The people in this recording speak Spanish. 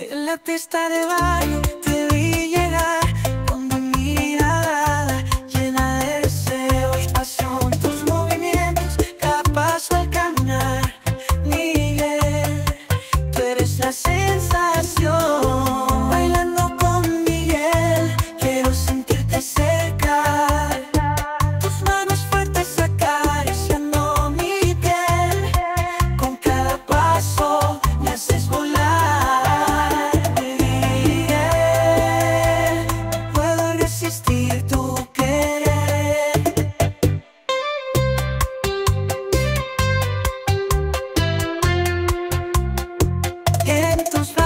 En la pista de baile te vi llegar con tu mirada llena de deseo y pasión. Tus movimientos capaz de caminar, Miguel, tú eres la tus